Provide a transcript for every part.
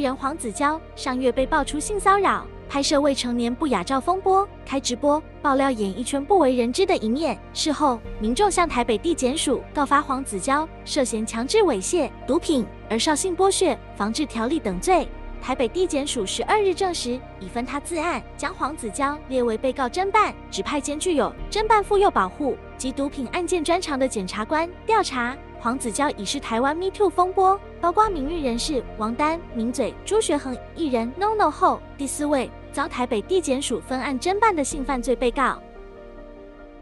人黄子佼上月被爆出性骚扰，拍摄未成年不雅照风波，开直播爆料演艺圈不为人知的一面。事后，民众向台北地检署告发黄子佼涉嫌强制猥亵、毒品、而少性剥削防治条例等罪。台北地检署十二日证实，已分他自案，将黄子佼列为被告侦办，指派兼具有侦办妇幼保护及毒品案件专长的检察官调查。黄子佼已是台湾 Me Too 风波，包括名誉人士王丹、名嘴朱学恒、艺人 NONO 后第四位遭台北地检署分案侦办的性犯罪被告。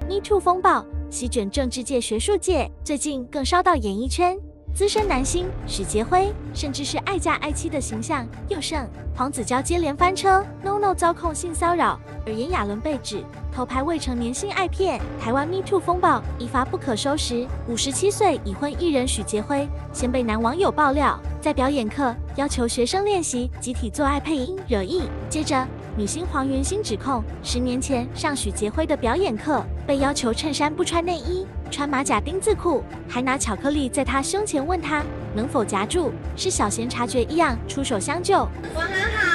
Me Too 风暴席卷政治界、学术界，最近更烧到演艺圈。资深男星许杰辉，甚至是爱家爱妻的形象又胜。黄子佼接连翻车，NONO 遭控性骚扰，而炎亚纶被指偷拍未成年性爱片。台湾 Me Too 风暴一发不可收拾。五十七岁已婚艺人许杰辉，先被男网友爆料，在表演课要求学生练习集体做爱配音惹意。接着，女星黄元欣指控，十年前上许杰辉的表演课，被要求衬衫不穿内衣。穿马甲丁字裤，还拿巧克力在他胸前问他能否夹住，是小贤察觉异样出手相救。我很好，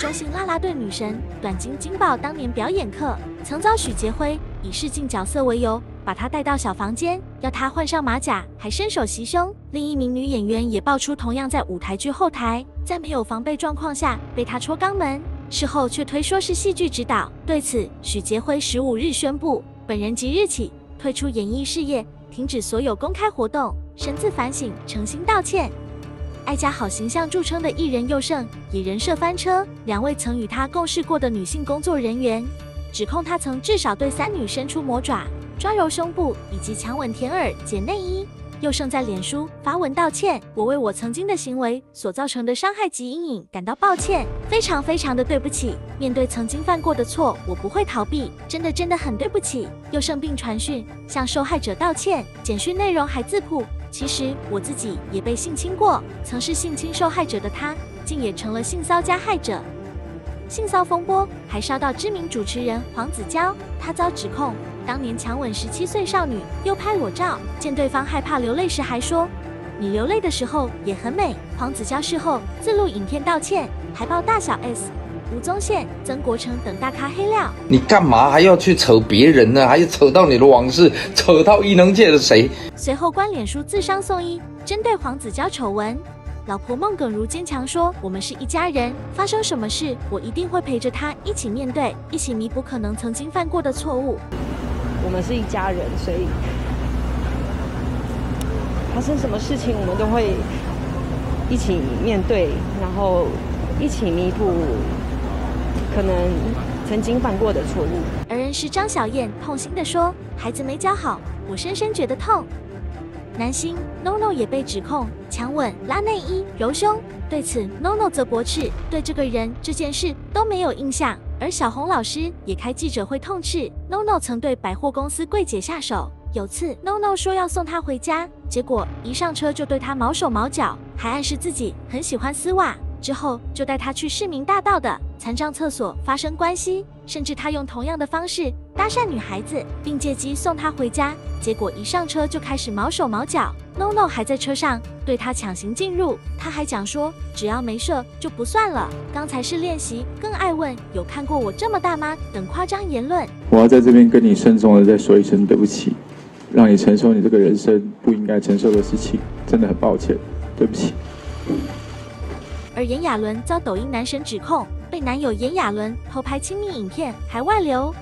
中性啦啦队女神短金金宝当年表演课曾遭许杰辉以试镜角色为由，把她带到小房间，要她换上马甲，还伸手袭胸。另一名女演员也爆出同样在舞台剧后台，在没有防备状况下被他戳肛门，事后却推说是戏剧指导。对此，许杰辉十五日宣布。本人即日起退出演艺事业，停止所有公开活动，深自反省，诚心道歉。爱家好形象著称的艺人佑胜以人设翻车，两位曾与他共事过的女性工作人员指控他曾至少对三女伸出魔爪，抓揉胸部以及强吻舔耳、解内衣。佑胜在脸书发文道歉：“我为我曾经的行为所造成的伤害及阴影感到抱歉，非常非常的对不起。面对曾经犯过的错，我不会逃避，真的真的很对不起。”佑胜并传讯向受害者道歉，简讯内容还自曝：“其实我自己也被性侵过，曾是性侵受害者的他，竟也成了性骚加害者。”性骚风波还烧到知名主持人黄子佼，他遭指控。当年强吻十七岁少女，又拍裸照，见对方害怕流泪时，还说：“你流泪的时候也很美。”黄子佼事后自录影片道歉，还爆大小 S、吴宗宪、曾国成等大咖黑料。你干嘛还要去扯别人呢？还要扯到你的往事，扯到异能界的谁？随后关脸书自伤送医，针对黄子佼丑闻，老婆孟耿如坚强说：“我们是一家人，发生什么事，我一定会陪着他一起面对，一起弥补可能曾经犯过的错误。”我们是一家人，所以发生什么事情，我们都会一起面对，然后一起弥补可能曾经犯过的错误。而人是张小燕痛心的说：“孩子没教好，我深深觉得痛。”男星 NONO 也被指控强吻、拉内衣、揉胸，对此 NONO 则驳斥，对这个人这件事都没有印象。而小红老师也开记者会痛斥 NONO 曾对百货公司柜姐下手。有次 NONO 说要送她回家，结果一上车就对她毛手毛脚，还暗示自己很喜欢丝袜。之后就带她去市民大道的残障厕所发生关系，甚至他用同样的方式搭讪女孩子，并借机送她回家。结果一上车就开始毛手毛脚，NONO 还在车上对他强行进入。他还讲说只要没射就不算了，刚才是练习，更爱问有看过我这么大吗等夸张言论。我要在这边跟你慎重的再说一声对不起，让你承受你这个人生不应该承受的事情，真的很抱歉，对不起。而炎亚纶遭抖音男神指控，被男友炎亚纶偷拍亲密影片还外流。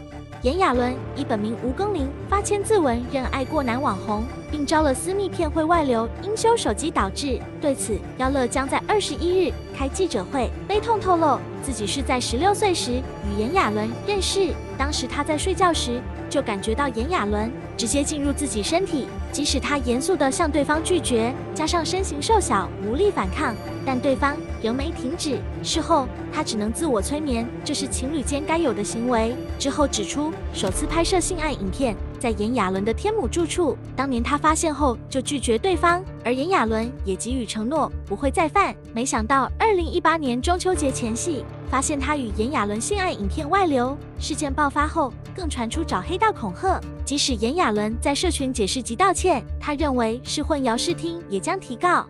炎亚纶以本名吴庚霖发千字文认爱过男网红，并招了私密片会外流，因修手机导致。对此，姚乐将在二十一日开记者会，悲痛透露自己是在十六岁时与炎亚纶认识，当时他在睡觉时就感觉到炎亚纶直接进入自己身体，即使他严肃地向对方拒绝，加上身形瘦小无力反抗。但对方仍没停止，事后他只能自我催眠，这是情侣间该有的行为。之后指出，首次拍摄性爱影片在炎亚纶的天母住处，当年他发现后就拒绝对方，而炎亚纶也给予承诺不会再犯。没想到二零一八年中秋节前夕，发现他与炎亚纶性爱影片外流，事件爆发后更传出找黑道恐吓，即使炎亚纶在社群解释及道歉，他认为是混淆视听，也将提告。